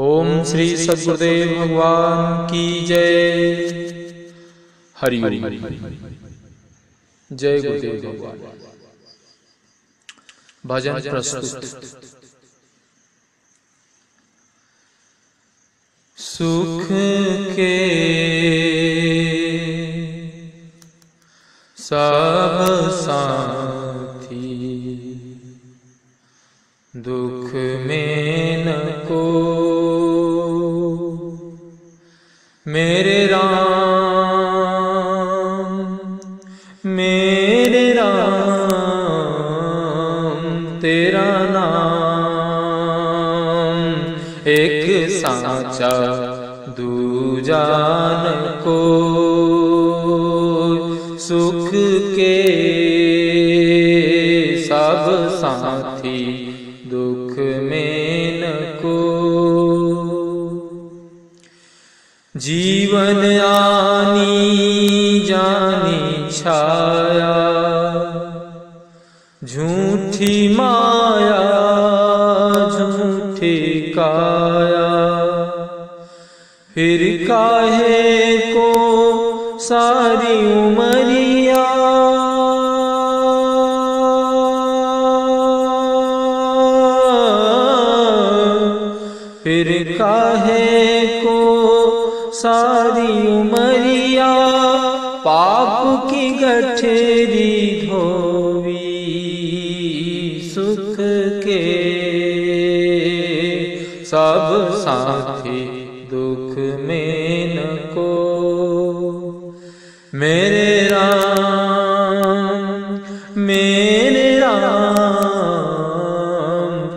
ओम श्री सदगुरुदेव भगवान की जय। हरि हरि जय गुरुदेव भगवान। भजन प्रस्तुत। सुख के सब मेरे राम मेरे राम, तेरा नाम एक साचा दूजान को सुख के सब साथी दुख में जीवन आनी जानी छाया। झूठी माया, झूठी काया। फिर काहे को सारी उमरिया? फिर काहे को सारी उमरिया, पाप की गठेरी धोवी सुख के सब साथी दुख में न को। मेरे राम मेरे राम,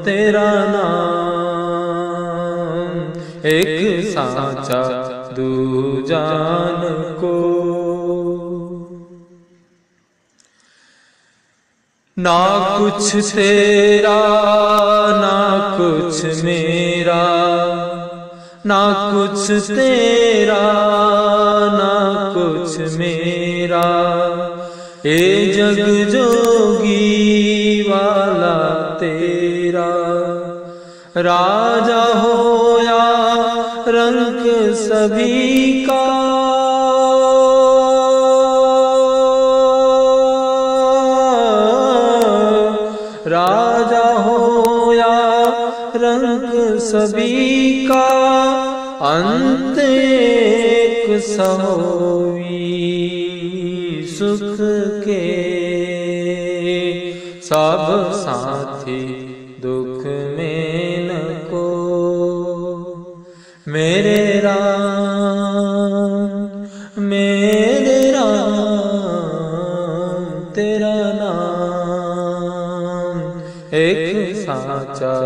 तेरा नाम एक साचा दूजान को। ना कुछ तेरा, ना कुछ मेरा, ना कुछ तेरा, ना कुछ मेरा। ए जग जोगी वाला तेरा, राजा हो रंग सभी का। राजा हो या रंग सभी का, अंत एक सहोवी सुख के। सब साथी दुख में न को। मेरे नाम। एक साचा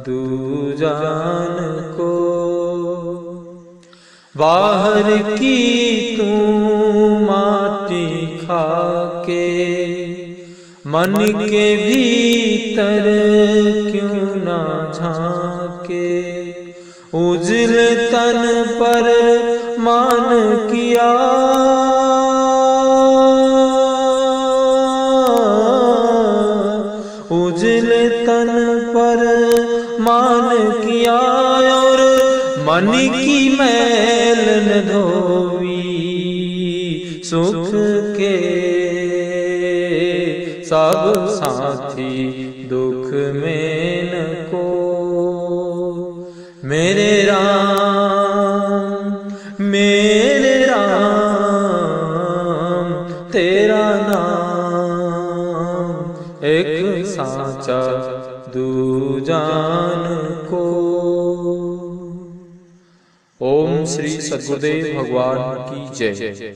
दूजान को। बाहर की तू माटी खाके, मन के भीतर क्यों ना झाके? उजल तन पर मान किया तन पर मान किया और मन की मैल न धोवी सुख के सब साथी दुख में न को। मेरे राम मेरे राम, तेरा नाम एक साचा दूजान को। ओम श्री सदगुरुदेव भगवान की जय।